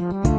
Bye.